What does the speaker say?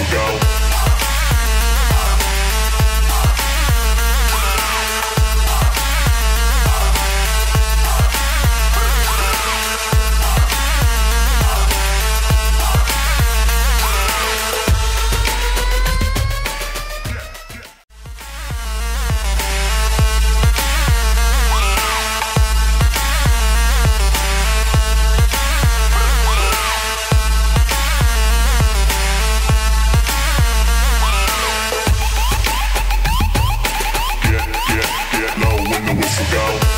ago. Go.